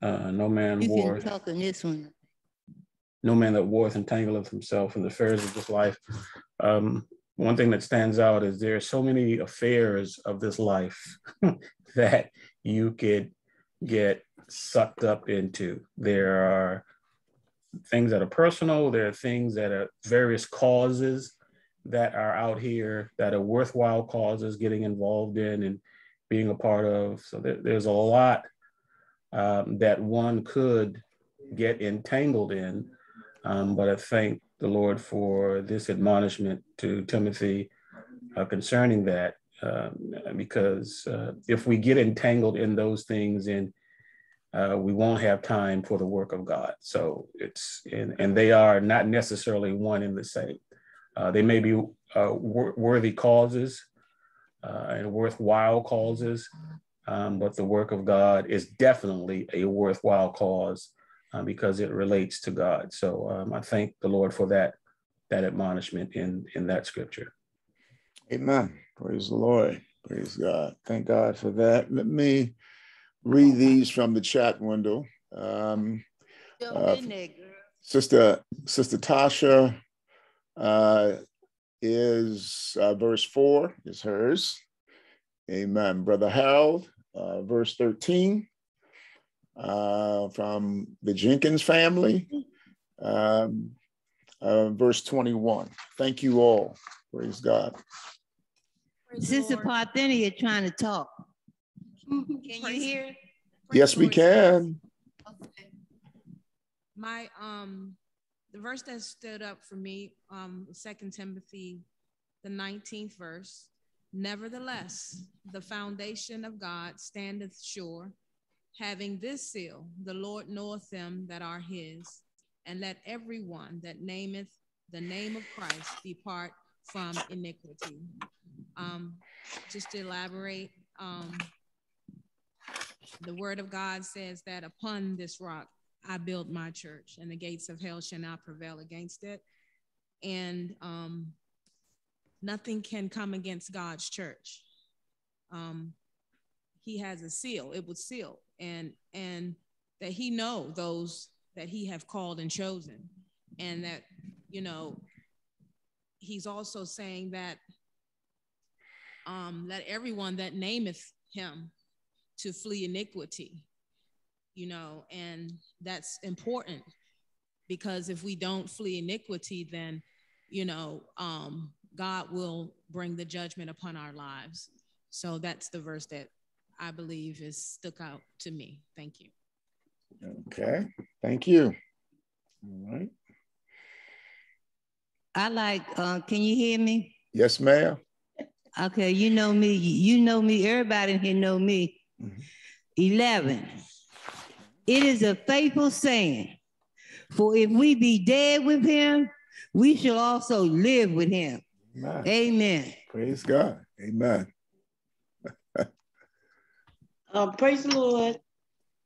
Uh, no man you war. can talk on this one. No man that wareth entangleth himself in the affairs of this life. Um, one thing that stands out is there are so many affairs of this life that you could get sucked up into. There are things that are personal, there are things that are various causes that are out here that are worthwhile causes getting involved in and being a part of. So there, there's a lot um, that one could get entangled in. Um, but I thank the Lord for this admonishment to Timothy uh, concerning that, um, because uh, if we get entangled in those things, and uh, we won't have time for the work of God. So it's and, and they are not necessarily one in the same. Uh, they may be uh, wor- worthy causes uh, and worthwhile causes, um, but the work of God is definitely a worthwhile cause uh, because it relates to God. So um, I thank the Lord for that that admonishment in in that scripture. Amen. Praise the Lord. Praise God. Thank God for that. Let me read these from the chat window. Um, uh, Sister Sister Tasha uh, is uh, verse four is hers. Amen. Brother Harold, uh, verse 13 uh, from the Jenkins family, um, uh, verse 21. Thank you all. Praise God. Sister Parthenia trying to talk. Can you hear? Yes, we can. Okay. My um the verse that stood up for me, um, Second Timothy, the 19th verse. Nevertheless, the foundation of God standeth sure, having this seal, the Lord knoweth them that are his, and let everyone that nameth the name of Christ depart from iniquity. Um, just to elaborate, um, the word of God says that upon this rock I build my church, and the gates of hell shall not prevail against it. And um, nothing can come against God's church. Um, he has a seal; it was sealed, and and that He know those that He have called and chosen, and that you know He's also saying that um, let everyone that nameth Him to flee iniquity you know, and that's important because if we don't flee iniquity, then, you know, um, God will bring the judgment upon our lives. So that's the verse that I believe is stuck out to me. Thank you. Okay, thank you. All right. I like, uh, can you hear me? Yes, ma'am. Okay, you know me, you know me, everybody in here know me. Mm-hmm. 11. It is a faithful saying. For if we be dead with him, we shall also live with him. Amen. Amen. Praise God. Amen. Uh, praise the Lord.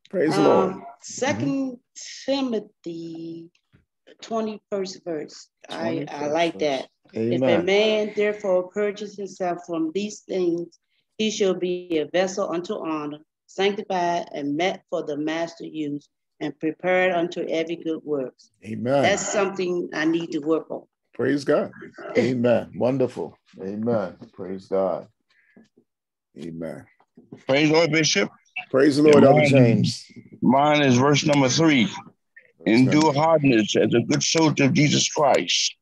Praise the Lord. Um, second mm-hmm. Timothy, 21st verse. 21st I, I like verse. that. Amen. If a man therefore purges himself from these things, he shall be a vessel unto honor, sanctified and met for the master use and prepared unto every good works. Amen. That's something I need to work on. Praise God. Amen. Wonderful. Amen. Praise God. Amen. Praise the Lord, Bishop. Praise the Lord, Elder James. Mine is verse number three. Endure hardness as a good soldier of Jesus Christ.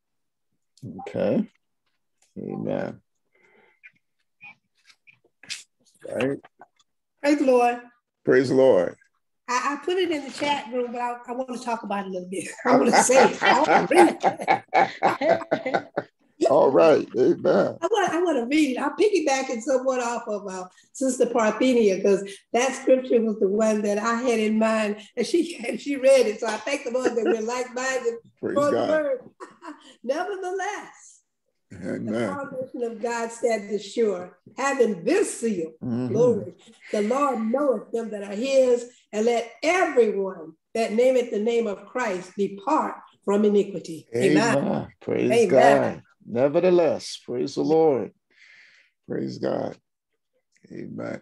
Okay. Amen. Right. Praise the Lord. Praise the Lord. I, I, put it in the chat room, but I, I want to talk about it a little bit. I want to say it. All right, amen. I want, I want to read it. I'm piggybacking somewhat off of uh, Sister Parthenia because that scripture was the one that I had in mind, and she and she read it. So I thank the Lord that we're like-minded for God. the word. Nevertheless, Amen. the foundation of God stands sure, having this seal, mm-hmm. glory. The Lord knoweth them that are His, and let everyone that nameth the name of Christ depart from iniquity. Amen. Amen. Praise Amen. God. Nevertheless, praise the Lord. Praise God. Amen.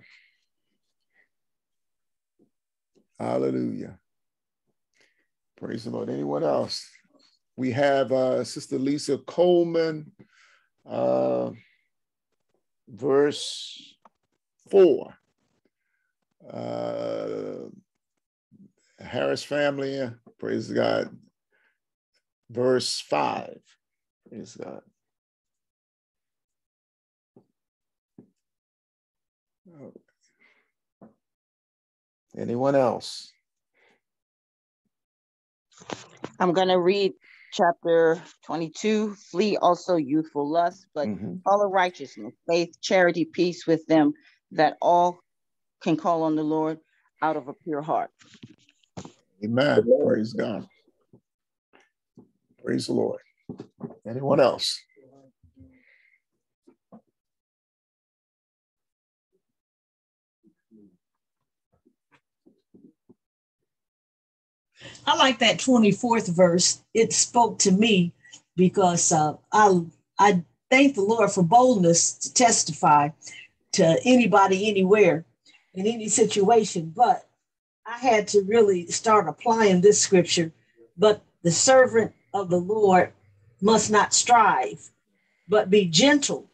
Hallelujah. Praise the Lord. Anyone else? We have uh, Sister Lisa Coleman, uh, verse four. Uh, Harris family, praise God. Verse five, praise God. Anyone else? I'm going to read chapter 22 Flee also youthful lust, but mm-hmm. follow righteousness, faith, charity, peace with them, that all can call on the Lord out of a pure heart. Amen. Praise God. Praise the Lord. Anyone else? I like that 24th verse. It spoke to me because uh, I, I thank the Lord for boldness to testify to anybody, anywhere, in any situation. But I had to really start applying this scripture. But the servant of the Lord must not strive, but be gentle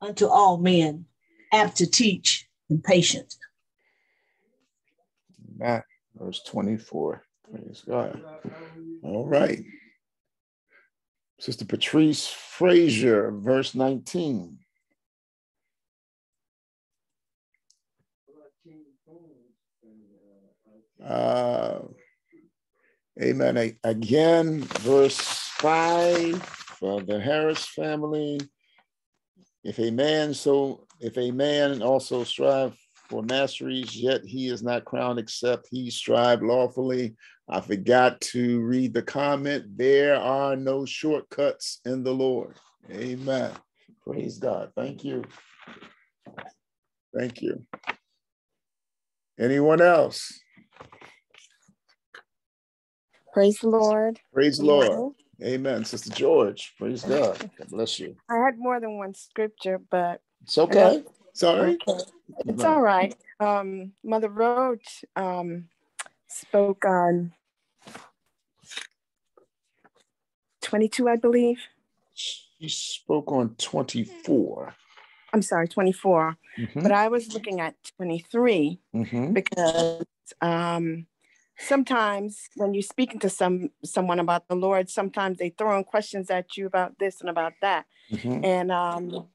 unto all men, apt to teach and patient. Matt, verse 24. Praise God. All right. Sister Patrice Frazier, verse 19. Uh, amen. Again, verse 5 for the Harris family. If a man so if a man also strive for masteries, yet he is not crowned except he strive lawfully. I forgot to read the comment. There are no shortcuts in the Lord. Amen. Praise God. Thank you. Thank you. Anyone else? Praise the Lord. Praise the Lord. Amen. Sister George, praise God. God bless you. I had more than one scripture, but it's okay. Sorry. Okay. It's all right. Um, Mother Roach um, spoke on 22, I believe. She spoke on 24. I'm sorry, 24. Mm-hmm. But I was looking at 23 mm-hmm. because um, sometimes when you're speaking to some someone about the Lord, sometimes they throw in questions at you about this and about that. Mm-hmm. And um,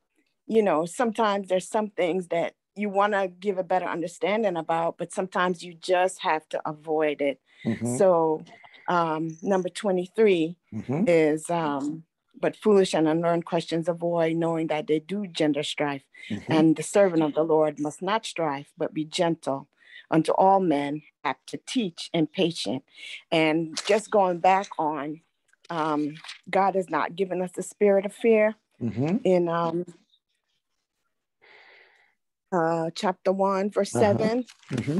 you know, sometimes there's some things that you want to give a better understanding about, but sometimes you just have to avoid it. Mm-hmm. So, um, number 23 mm-hmm. is, um, but foolish and unlearned questions avoid, knowing that they do gender strife. Mm-hmm. And the servant of the Lord must not strive, but be gentle unto all men, apt to teach and patient. And just going back on, um, God has not given us the spirit of fear. Mm-hmm. In um, uh, chapter 1, verse uh-huh. 7. Mm-hmm.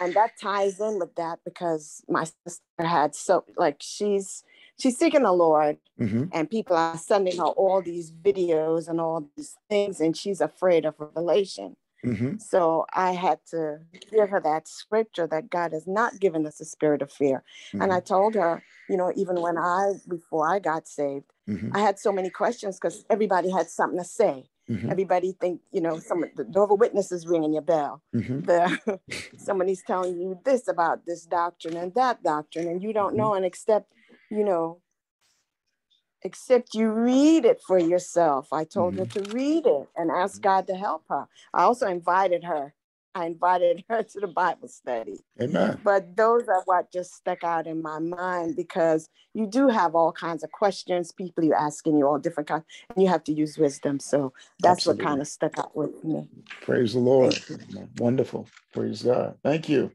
And that ties in with that because my sister had so, like, she's she's seeking the Lord, mm-hmm. and people are sending her all these videos and all these things, and she's afraid of revelation. Mm-hmm. So I had to give her that scripture that God has not given us a spirit of fear. Mm-hmm. And I told her, you know, even when I, before I got saved, mm-hmm. I had so many questions because everybody had something to say. Mm-hmm. Everybody think you know some the Jehovah Witness is ringing your bell. Mm-hmm. The somebody's telling you this about this doctrine and that doctrine, and you don't mm-hmm. know. And except you know, except you read it for yourself. I told her mm-hmm. to read it and ask mm-hmm. God to help her. I also invited her I invited her to the Bible study. Amen. But those are what just stuck out in my mind because you do have all kinds of questions, people you asking you all different kinds, and you have to use wisdom. So that's Absolutely. what kind of stuck out with me. Praise the Lord. Wonderful. Praise God. Thank you.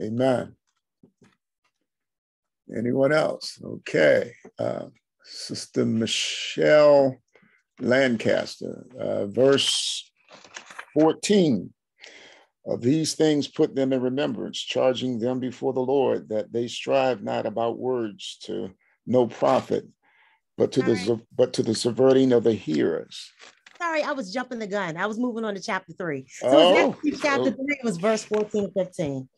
Amen. Anyone else? Okay. Uh, Sister Michelle Lancaster, uh, verse 14. Of these things put them in remembrance, charging them before the Lord that they strive not about words to no profit, but to the but to the subverting of the hearers. Sorry, I was jumping the gun. I was moving on to chapter three. So oh, chapter oh. three was verse 14 and 15.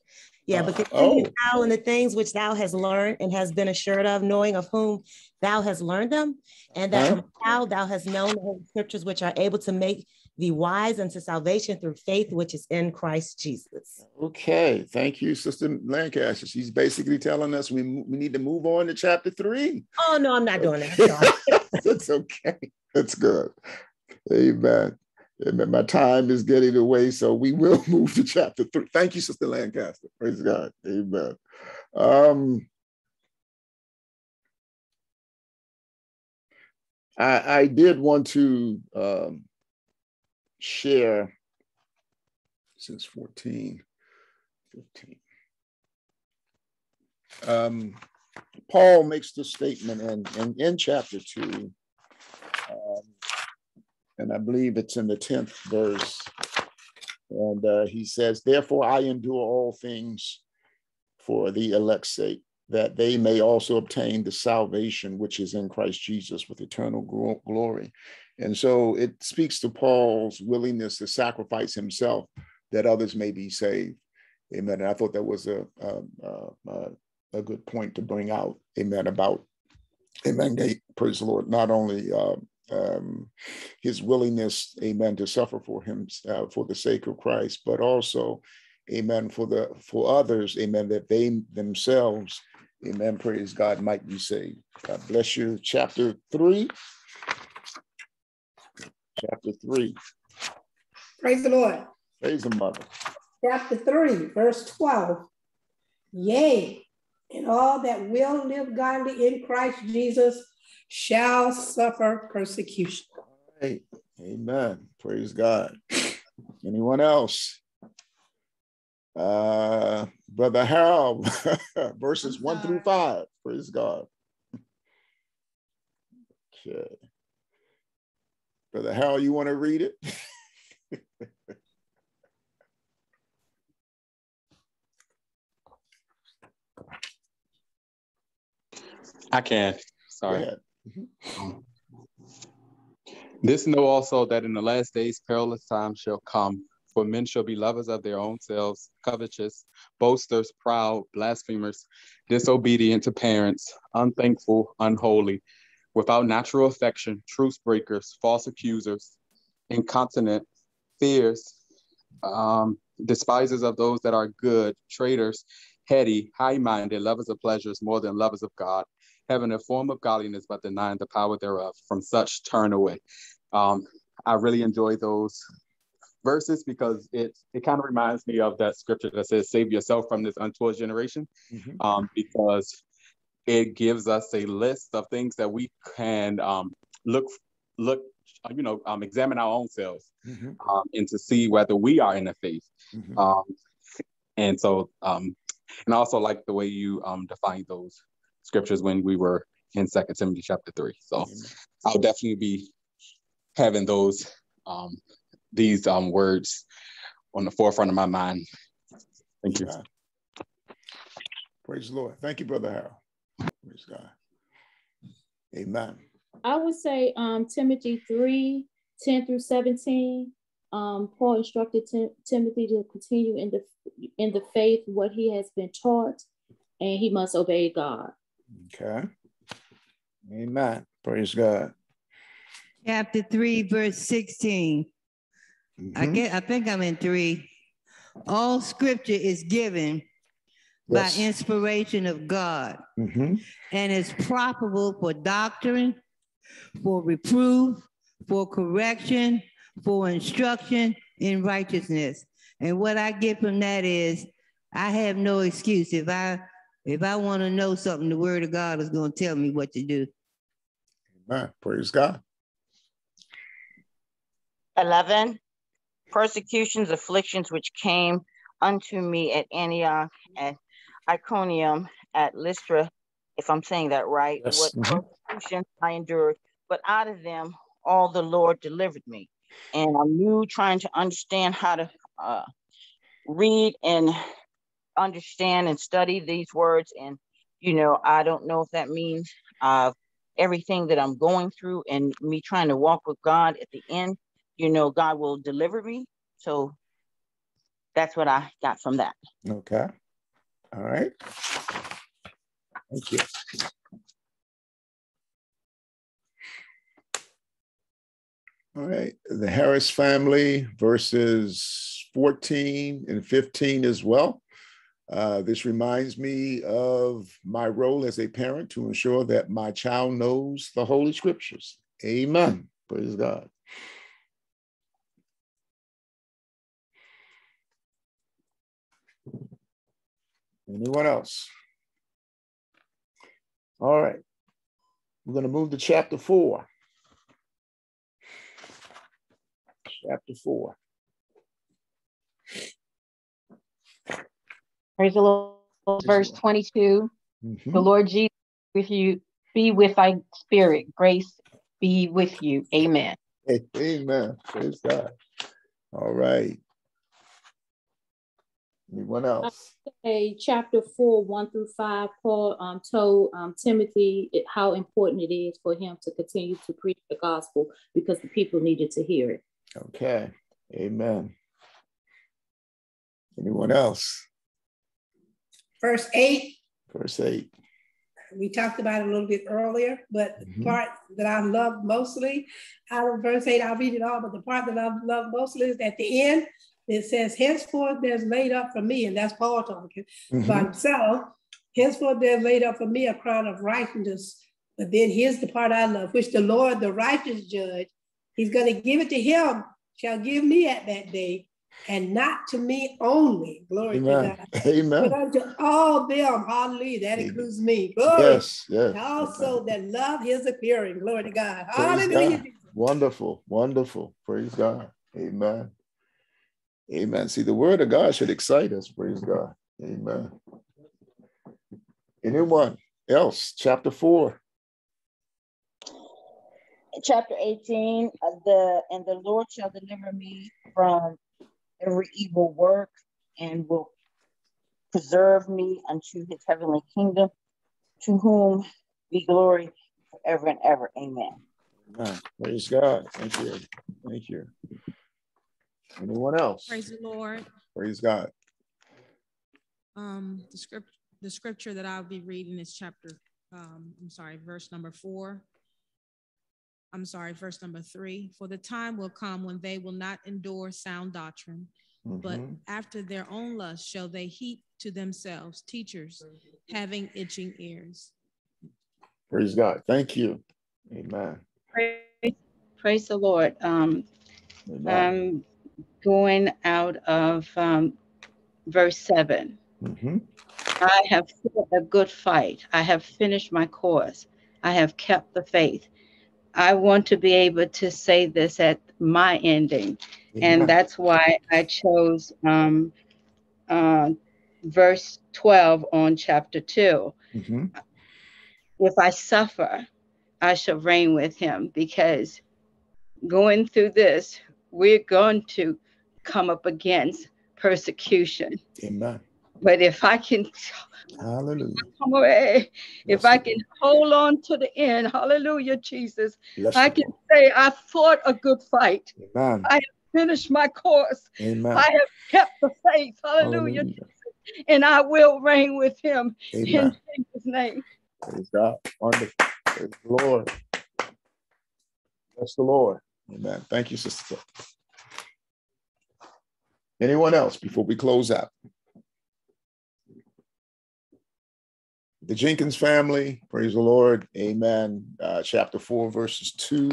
Yeah, but continue uh, oh. thou in the things which thou hast learned and has been assured of, knowing of whom thou hast learned them, and that huh? thou hast known the scriptures which are able to make thee wise unto salvation through faith which is in Christ Jesus. Okay, thank you, Sister Lancaster. She's basically telling us we, we need to move on to chapter three. Oh, no, I'm not doing that. That's okay. That's good. Amen. Amen. My time is getting away, so we will move to chapter three. Thank you, Sister Lancaster. Praise God. Amen. Um, I, I did want to um, share since 14, 15. Um, Paul makes the statement in, in, in chapter 2 um, and I believe it's in the 10th verse. And uh, he says, Therefore I endure all things for the elect's sake, that they may also obtain the salvation which is in Christ Jesus with eternal glory. And so it speaks to Paul's willingness to sacrifice himself that others may be saved. Amen. And I thought that was a, a, a, a good point to bring out. Amen. About, amen. Praise the Lord. Not only uh, um, his willingness, amen, to suffer for him uh, for the sake of Christ, but also, amen, for the for others, amen, that they themselves, amen, praise God, might be saved. God bless you. Chapter three. Chapter three. Praise the Lord. Praise the mother. Chapter three, verse 12. Yea, and all that will live godly in Christ Jesus shall suffer persecution. Right. Amen. Praise God. Anyone else? Uh, Brother Harold, verses one through five. Praise God. Okay. Brother Harold, you want to read it? I can. Sorry. Mm-hmm. This know also that in the last days perilous times shall come, for men shall be lovers of their own selves, covetous, boasters, proud, blasphemers, disobedient to parents, unthankful, unholy, without natural affection, truce breakers, false accusers, incontinent, fierce, um, despisers of those that are good, traitors, heady, high-minded, lovers of pleasures more than lovers of God, having a form of godliness but denying the power thereof. From such turn away. Um, I really enjoy those verses because it it kind of reminds me of that scripture that says, "Save yourself from this untoward generation," mm-hmm. um, because it gives us a list of things that we can um, look look you know um, examine our own selves mm-hmm. um, and to see whether we are in the faith mm-hmm. um, and so um, and I also like the way you um, define those scriptures when we were in Second Timothy chapter three. So Amen. I'll definitely be having those um, these um, words on the forefront of my mind. Thank you. Praise the Lord. Thank you, Brother Harold. Praise God. Amen. I would say um, Timothy 3 10 through 17. Um, Paul instructed Tim- Timothy to continue in the in the faith what he has been taught, and he must obey God. Okay. Amen. Praise God. Chapter 3, verse 16. Mm-hmm. I get I think I'm in three. All scripture is given yes. by inspiration of God mm-hmm. and is profitable for doctrine, for reproof, for correction, for instruction in righteousness, And what I get from that is I have no excuse. If I if I want to know something, the word of God is going to tell me what to do. Amen. Praise God. 11 persecutions afflictions which came unto me at antioch at iconium at lystra if i'm saying that right yes. what mm-hmm. persecutions i endured but out of them all the lord delivered me and i'm new trying to understand how to uh, read and understand and study these words and you know i don't know if that means uh, everything that i'm going through and me trying to walk with god at the end you know, God will deliver me. So that's what I got from that. Okay. All right. Thank you. All right, the Harris family, verses 14 and 15 as well. Uh, this reminds me of my role as a parent to ensure that my child knows the Holy Scriptures. Amen. Praise God. Anyone else? All right. We're going to move to chapter four. Chapter four. Praise the Lord. Verse 22. Mm-hmm. The Lord Jesus with you, be with thy spirit. Grace be with you. Amen. Amen. Praise God. All right. Anyone else? Say chapter four, one through five, Paul um, told um, Timothy how important it is for him to continue to preach the gospel because the people needed to hear it. Okay. Amen. Anyone else? Verse eight. Verse eight. We talked about it a little bit earlier, but mm-hmm. the part that I love mostly out of verse eight, I'll read it all, but the part that I love mostly is at the end it says, henceforth there's laid up for me, and that's Paul talking mm-hmm. by himself. Henceforth there's laid up for me a crown of righteousness. But then here's the part I love, which the Lord, the righteous judge, he's going to give it to him, shall give me at that day, and not to me only. Glory Amen. to God. Amen. But unto all them, hallelujah, that includes me. Glory. Yes, yes. And also Amen. that love his appearing. Glory to God. Praise hallelujah. God. Wonderful, wonderful. Praise God. Amen. Amen. See, the word of God should excite us. Praise God. Amen. Anyone else? Chapter four. Chapter 18, uh, the and the Lord shall deliver me from every evil work and will preserve me unto his heavenly kingdom, to whom be glory forever and ever. Amen. Amen. Praise God. Thank you. Thank you. Anyone else? Praise the Lord. Praise God. Um, the script, the scripture that I'll be reading is chapter. Um, I'm sorry, verse number four. I'm sorry, verse number three. For the time will come when they will not endure sound doctrine, mm-hmm. but after their own lust shall they heap to themselves teachers having itching ears. Praise God. Thank you. Amen. Praise, praise the Lord. Um, um, going out of um, verse 7. Mm-hmm. I have fought a good fight. I have finished my course. I have kept the faith. I want to be able to say this at my ending. And that's why I chose um, uh, verse 12 on chapter 2. Mm-hmm. If I suffer, I shall reign with him because going through this, we're going to come up against persecution. Amen. But if I can hallelujah come away, if I can hold on to the end, hallelujah, Jesus, Bless I can say I fought a good fight. Amen. I have finished my course. Amen. I have kept the faith. Hallelujah. hallelujah. And I will reign with him Amen. in Jesus' name. Praise God. Wonderful. Praise the Lord. Bless the Lord. Amen. Thank you, Sister. Anyone else before we close out? The Jenkins family, praise the Lord. Amen. Uh, chapter 4, verses 2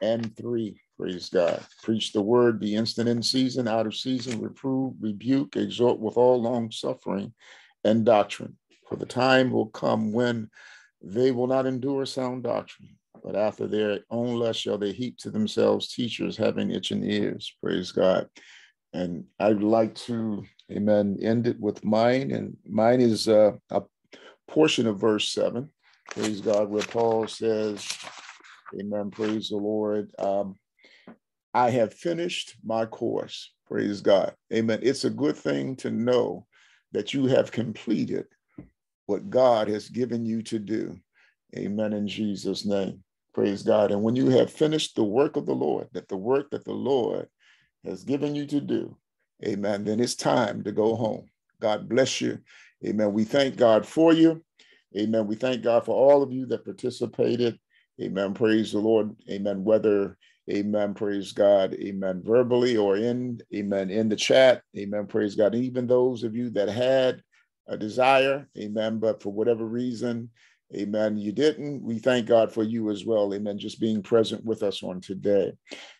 and 3. Praise God. Preach the word, be instant in season, out of season, reprove, rebuke, exhort with all long suffering and doctrine. For the time will come when they will not endure sound doctrine, but after their own lust shall they heap to themselves teachers having itching ears. Praise God. And I'd like to, amen, end it with mine. And mine is uh, a portion of verse seven. Praise God, where Paul says, Amen. Praise the Lord. Um, I have finished my course. Praise God. Amen. It's a good thing to know that you have completed what God has given you to do. Amen. In Jesus' name. Praise God. And when you have finished the work of the Lord, that the work that the Lord has given you to do, amen, then it's time to go home. God bless you. Amen. We thank God for you. Amen. We thank God for all of you that participated. Amen. Praise the Lord. Amen. Whether, amen, praise God, amen, verbally or in, amen, in the chat. Amen. Praise God. Even those of you that had a desire, amen, but for whatever reason, amen, you didn't. We thank God for you as well. Amen. Just being present with us on today.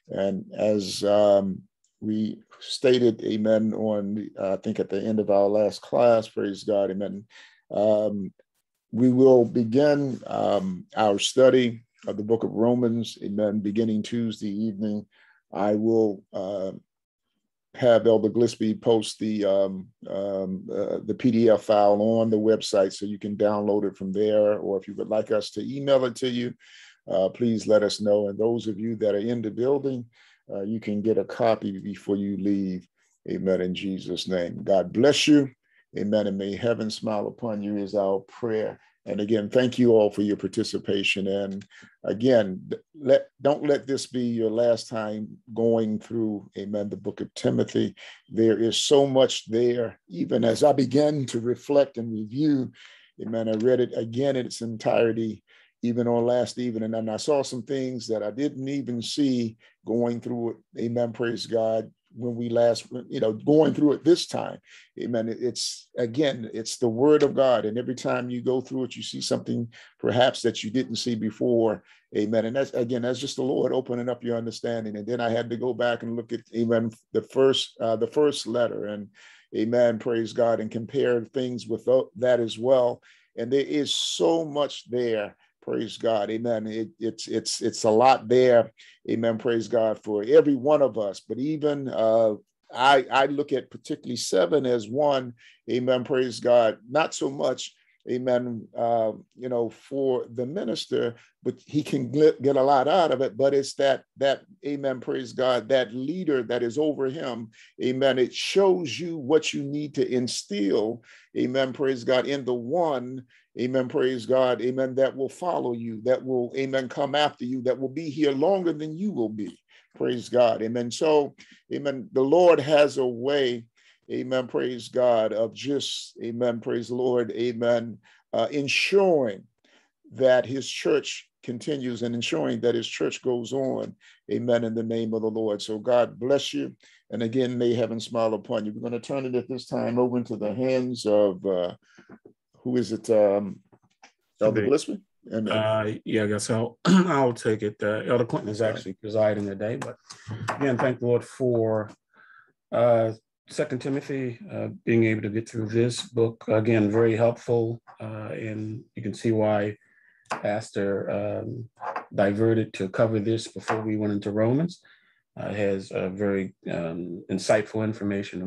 And as um, we stated, amen, on, I think at the end of our last class, praise God, amen. Um, we will begin um, our study of the book of Romans, amen, beginning Tuesday evening. I will uh, have Elder Gillespie post the um, um, uh, the PDF file on the website so you can download it from there. Or if you would like us to email it to you, uh, please let us know. And those of you that are in the building, uh, you can get a copy before you leave. Amen. In Jesus' name. God bless you. Amen. And may heaven smile upon you is our prayer. And again, thank you all for your participation. And again, let don't let this be your last time going through, amen, the book of Timothy. There is so much there. Even as I began to reflect and review, amen, I read it again in its entirety, even on last evening. And I saw some things that I didn't even see going through it. Amen. Praise God when we last, you know, going through it this time. Amen. It's again, it's the word of God. And every time you go through it, you see something perhaps that you didn't see before. Amen. And that's again, that's just the Lord opening up your understanding. And then I had to go back and look at amen, the first uh, the first letter and amen, praise God, and compare things with that as well. And there is so much there Praise God. Amen. It, it's it's it's a lot there. Amen. Praise God for every one of us. But even uh, I I look at particularly seven as one. Amen. Praise God. Not so much. Amen. Uh, you know, for the minister, but he can get a lot out of it. But it's that that Amen. Praise God. That leader that is over him. Amen. It shows you what you need to instill. Amen. Praise God in the one Amen. Praise God. Amen. That will follow you, that will, amen, come after you, that will be here longer than you will be. Praise God. Amen. So, amen. The Lord has a way, amen. Praise God, of just, amen. Praise the Lord. Amen. Uh, ensuring that his church continues and ensuring that his church goes on. Amen. In the name of the Lord. So God bless you. And again, may heaven smile upon you. We're going to turn it at this time over into the hands of uh, who is it? Um, Elder Gillespie? And, uh, yeah, I guess I'll, I'll take it. Uh, Elder Clinton is actually presiding today, but again, thank the Lord for uh, Second Timothy, uh, being able to get through this book. Again, very helpful, uh, and you can see why Pastor um, diverted to cover this before we went into Romans. Uh, has uh, very um, insightful information